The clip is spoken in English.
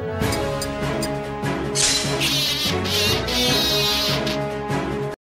Bye.